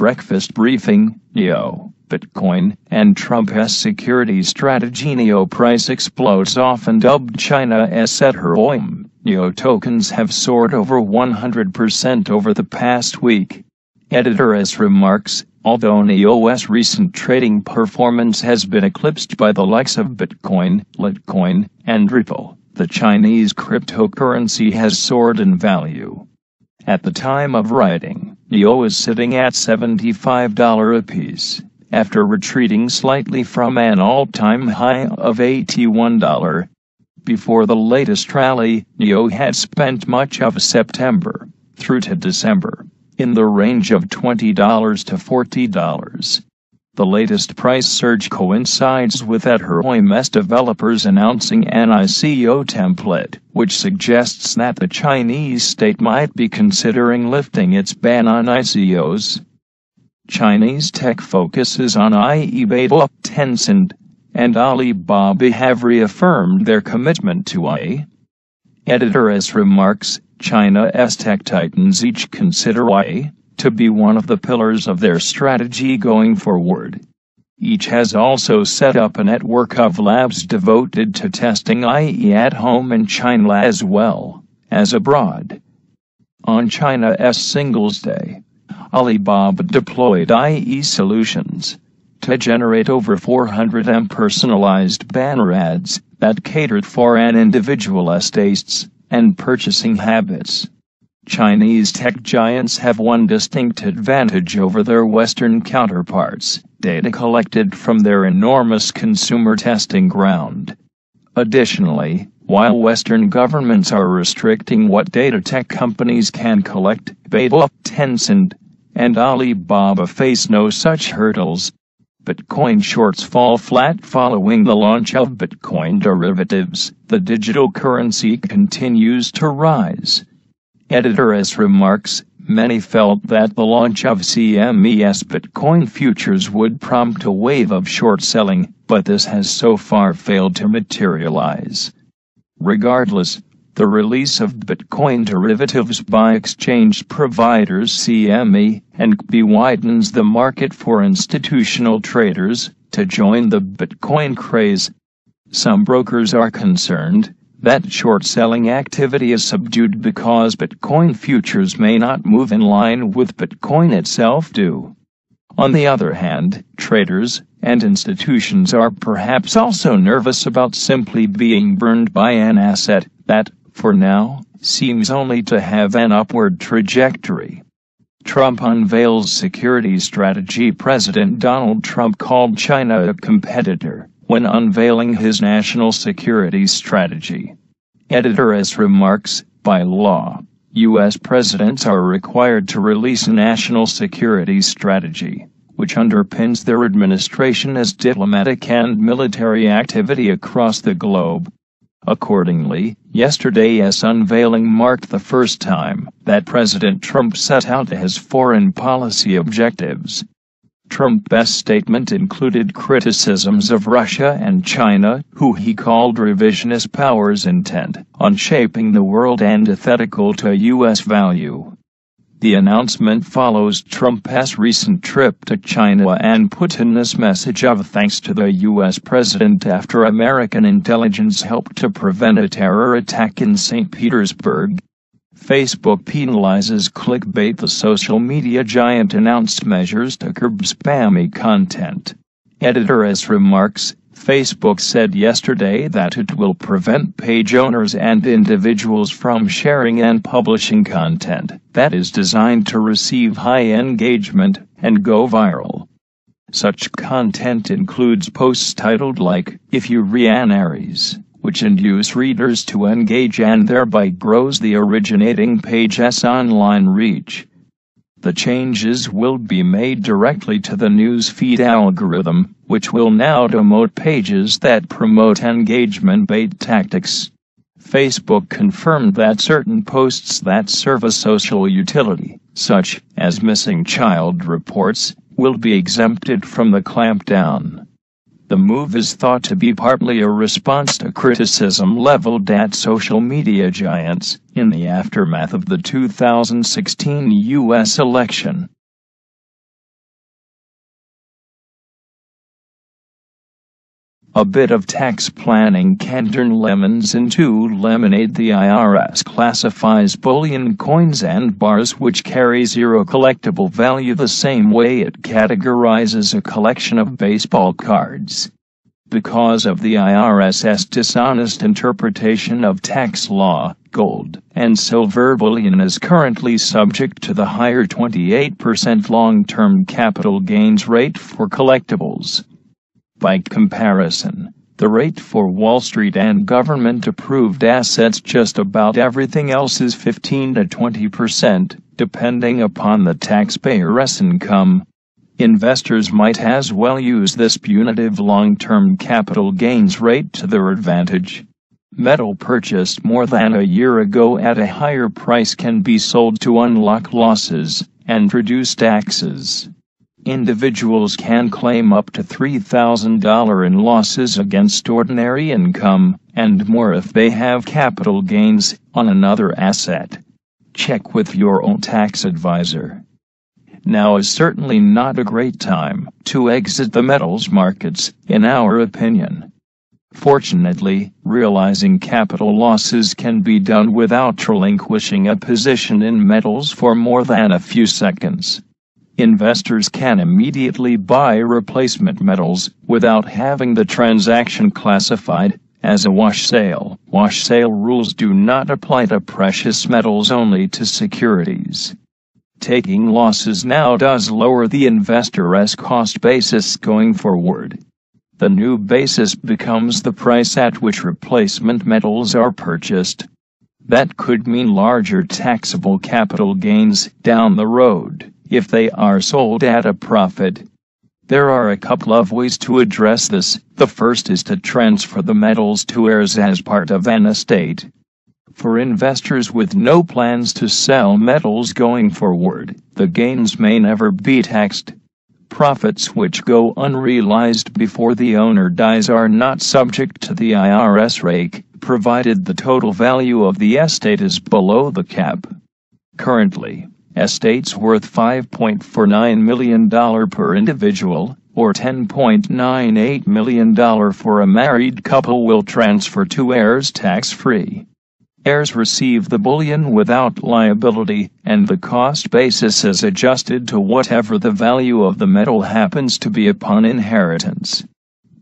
breakfast briefing, NEO, Bitcoin, and Trump's security strategy NEO price explodes often dubbed China's Ethereum. NEO tokens have soared over 100% over the past week. Editor S remarks, although NEO's recent trading performance has been eclipsed by the likes of Bitcoin, Litecoin, and Ripple, the Chinese cryptocurrency has soared in value. At the time of writing, NEO is sitting at $75 apiece, after retreating slightly from an all-time high of $81. Before the latest rally, NEO had spent much of September, through to December, in the range of $20 to $40. The latest price surge coincides with Ethereum's developers announcing an ICO template, which suggests that the Chinese state might be considering lifting its ban on ICOs. Chinese tech focuses on Alibaba, Tencent, and Alibaba have reaffirmed their commitment to AI. Editor S remarks, China's tech titans each consider AI to be one of the pillars of their strategy going forward. Each has also set up a network of labs devoted to testing AI at home in China as well as abroad. On China's Singles Day, Alibaba deployed AI solutions to generate over 400 M personalized banner ads that catered for an individual's tastes and purchasing habits. Chinese tech giants have one distinct advantage over their Western counterparts data collected from their enormous consumer testing ground. Additionally, while Western governments are restricting what data tech companies can collect, Baidu, Tencent, and Alibaba face no such hurdles. Bitcoin shorts fall flat following the launch of Bitcoin derivatives. The digital currency continues to rise. Editor remarks, many felt that the launch of CME's Bitcoin futures would prompt a wave of short selling, but this has so far failed to materialize. Regardless, the release of Bitcoin derivatives by exchange providers CME and CBOE widens the market for institutional traders to join the Bitcoin craze. Some brokers are concerned that short selling activity is subdued because Bitcoin futures may not move in line with Bitcoin itself do. On the other hand, traders and institutions are perhaps also nervous about simply being burned by an asset that, for now, seems only to have an upward trajectory. Trump unveils security strategy President Donald Trump called China a competitor when unveiling his national security strategy. Editor S remarks, by law, U.S. presidents are required to release a national security strategy, which underpins their administration as diplomatic and military activity across the globe. Accordingly, yesterday's unveiling marked the first time that President Trump set out his foreign policy objectives. Trump's statement included criticisms of Russia and China, who he called revisionist powers intent on shaping the world antithetical to U.S. value. The announcement follows Trump's recent trip to China and Putin's message of thanks to the U.S. president after American intelligence helped to prevent a terror attack in St. Petersburg. Facebook penalizes clickbait. The social media giant announced measures to curb spammy content. Editor S remarks, Facebook said yesterday that it will prevent page owners and individuals from sharing and publishing content that is designed to receive high engagement and go viral. Such content includes posts titled like, If You Rian Aries which induce readers to engage and thereby grows the originating page's online reach. The changes will be made directly to the newsfeed algorithm, which will now demote pages that promote engagement bait tactics. Facebook confirmed that certain posts that serve a social utility, such as missing child reports, will be exempted from the clampdown. The move is thought to be partly a response to criticism leveled at social media giants in the aftermath of the 2016 U.S. election. A bit of tax planning can turn lemons into lemonade. The IRS classifies bullion coins and bars which carry zero collectible value the same way it categorizes a collection of baseball cards. Because of the IRS's dishonest interpretation of tax law, gold and silver bullion is currently subject to the higher 28% long-term capital gains rate for collectibles. By comparison, the rate for Wall Street and government approved assets just about everything else is 15 to 20%, depending upon the taxpayer's income. Investors might as well use this punitive long-term capital gains rate to their advantage. Metal purchased more than a year ago at a higher price can be sold to unlock losses and reduce taxes. Individuals can claim up to $3,000 in losses against ordinary income, and more if they have capital gains on another asset. Check with your own tax advisor. Now is certainly not a great time to exit the metals markets, in our opinion. Fortunately, realizing capital losses can be done without relinquishing a position in metals for more than a few seconds. Investors can immediately buy replacement metals without having the transaction classified as a wash sale. Wash sale rules do not apply to precious metals only to securities. Taking losses now does lower the investor's cost basis going forward. The new basis becomes the price at which replacement metals are purchased. That could mean larger taxable capital gains down the road if they are sold at a profit. There are a couple of ways to address this. The first is to transfer the metals to heirs as part of an estate. For investors with no plans to sell metals going forward, the gains may never be taxed. Profits which go unrealized before the owner dies are not subject to the IRS rake, provided the total value of the estate is below the cap. Currently, estates worth $5.49 million per individual, or $10.98 million for a married couple will transfer to heirs tax-free. Heirs receive the bullion without liability, and the cost basis is adjusted to whatever the value of the metal happens to be upon inheritance.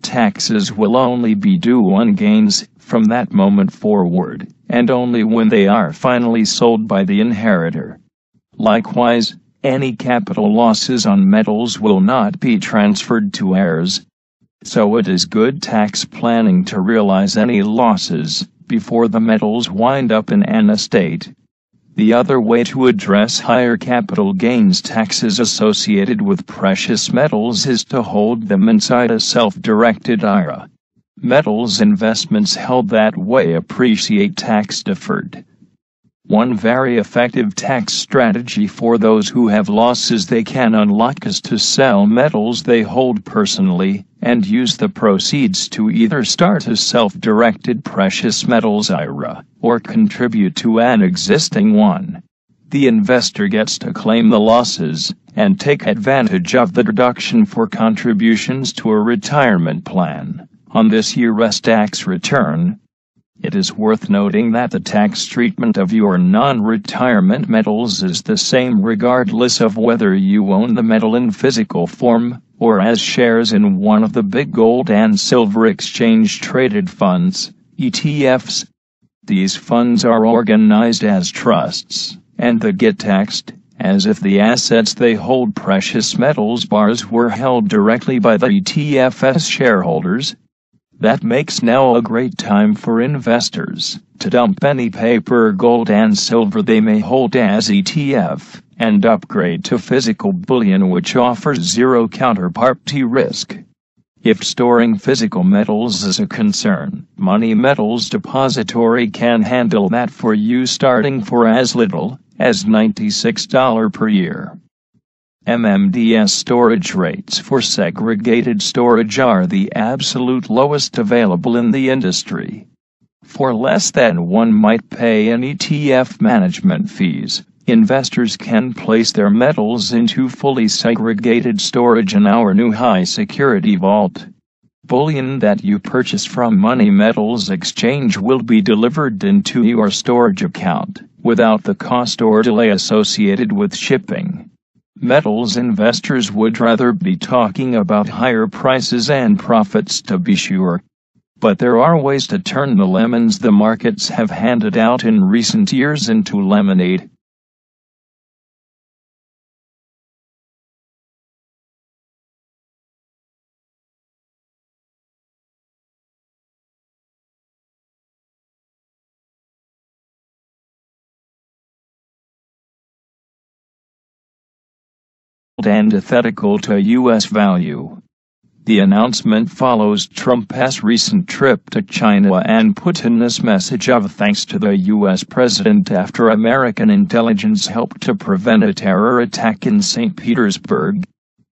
Taxes will only be due on gains from that moment forward, and only when they are finally sold by the inheritor. Likewise, any capital losses on metals will not be transferred to heirs. So it is good tax planning to realize any losses before the metals wind up in an estate. The other way to address higher capital gains taxes associated with precious metals is to hold them inside a self-directed IRA. Metals investments held that way appreciate tax deferred. One very effective tax strategy for those who have losses they can unlock is to sell metals they hold personally and use the proceeds to either start a self-directed precious metals IRA or contribute to an existing one. The investor gets to claim the losses and take advantage of the deduction for contributions to a retirement plan on this year's tax return it is worth noting that the tax treatment of your non-retirement metals is the same regardless of whether you own the metal in physical form or as shares in one of the big gold and silver exchange traded funds, ETFs. These funds are organized as trusts, and they get taxed as if the assets they hold precious metals bars were held directly by the ETF's shareholders, that makes now a great time for investors to dump any paper gold and silver they may hold as ETF and upgrade to physical bullion which offers zero counterparty risk. If storing physical metals is a concern, Money Metals Depository can handle that for you starting for as little as $96 per year. MMD's storage rates for segregated storage are the absolute lowest available in the industry. For less than one might pay in ETF management fees, investors can place their metals into fully segregated storage in our new high security vault. bullion that you purchase from Money Metals Exchange will be delivered into your storage account without the cost or delay associated with shipping. Metals investors would rather be talking about higher prices and profits to be sure. But there are ways to turn the lemons the markets have handed out in recent years into lemonade. Antithetical to U.S. value. The announcement follows Trump's recent trip to China and Putin's message of thanks to the U.S. president after American intelligence helped to prevent a terror attack in St. Petersburg.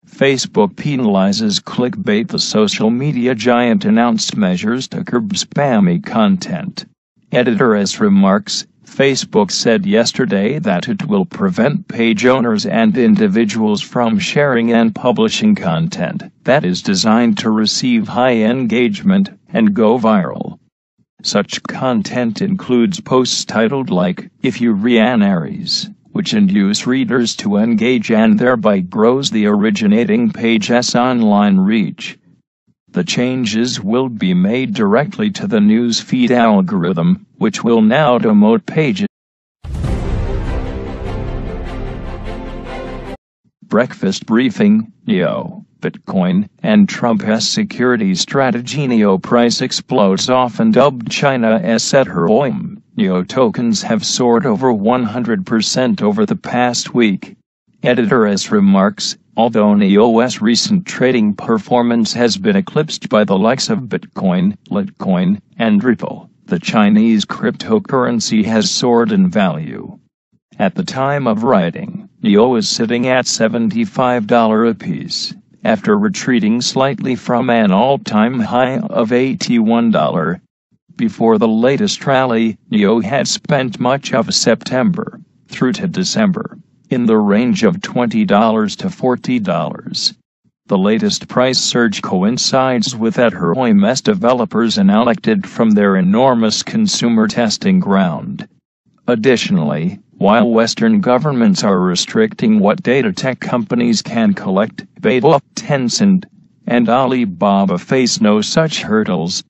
Facebook penalizes clickbait. The social media giant announced measures to curb spammy content. Editor S remarks, Facebook said yesterday that it will prevent page owners and individuals from sharing and publishing content that is designed to receive high engagement and go viral. Such content includes posts titled like, If You Rian Aries, which induce readers to engage and thereby grows the originating page's online reach. The changes will be made directly to the newsfeed algorithm, which will now demote pages. Breakfast briefing, NEO, Bitcoin, and Trump's security strategy NEO price explodes often dubbed China's Ethereum. NEO tokens have soared over 100% over the past week. Editor S remarks, Although NEO's recent trading performance has been eclipsed by the likes of Bitcoin, Litecoin, and Ripple, the Chinese cryptocurrency has soared in value. At the time of writing, NEO is sitting at $75 apiece, after retreating slightly from an all-time high of $81. Before the latest rally, NEO had spent much of September, through to December, in the range of $20 to $40. The latest price surge coincides with Ethereum's developers unelected from their enormous consumer testing ground. Additionally, while Western governments are restricting what data tech companies can collect, Baidu, Tencent, and Alibaba face no such hurdles.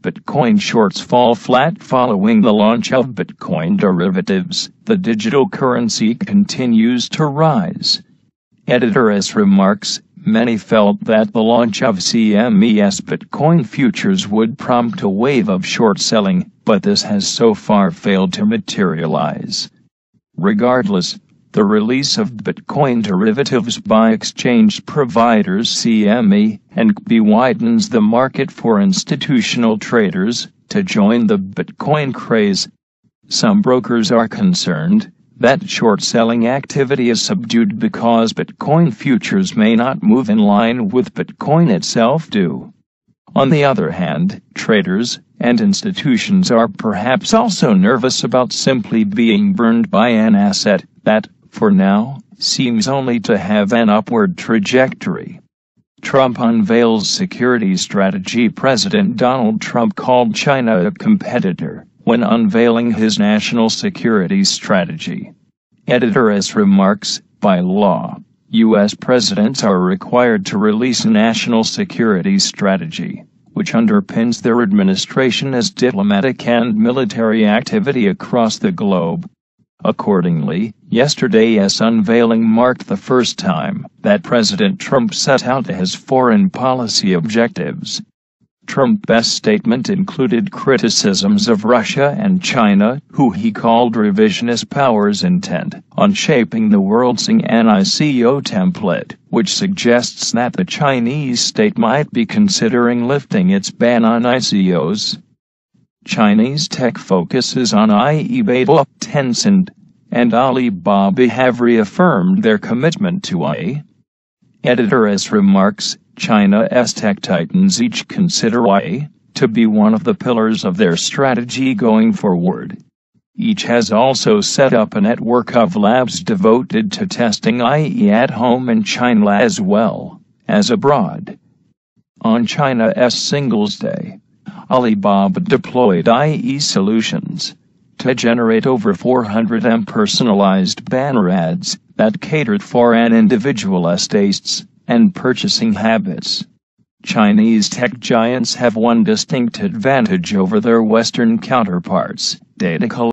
Bitcoin shorts fall flat following the launch of Bitcoin derivatives. The digital currency continues to rise. Editor S remarks, many felt that the launch of CME's Bitcoin futures would prompt a wave of short selling, but this has so far failed to materialize. Regardless, the release of Bitcoin derivatives by exchange providers CME and CBOE widens the market for institutional traders to join the Bitcoin craze. Some brokers are concerned that short selling activity is subdued because Bitcoin futures may not move in line with Bitcoin itself do. On the other hand, traders and institutions are perhaps also nervous about simply being burned by an asset that, for now, seems only to have an upward trajectory. Trump unveils security strategy President Donald Trump called China a competitor when unveiling his national security strategy. Editor S remarks, by law, U.S. presidents are required to release a national security strategy, which underpins their administration as diplomatic and military activity across the globe. Accordingly, yesterday's unveiling marked the first time that President Trump set out his foreign policy objectives. Trump's statement included criticisms of Russia and China, who he called revisionist powers intent on shaping the world's ICO template, which suggests that the Chinese state might be considering lifting its ban on ICOs. Chinese tech focuses on Alibaba, Tencent, and Alibaba have reaffirmed their commitment to AI. Editor S remarks, China's tech titans each consider AI to be one of the pillars of their strategy going forward. Each has also set up a network of labs devoted to testing AI at home in China as well as abroad. On China's Singles Day, Alibaba deployed AI solutions to generate over 400 M personalized banner ads that catered for an individual's tastes and purchasing habits. Chinese tech giants have one distinct advantage over their Western counterparts data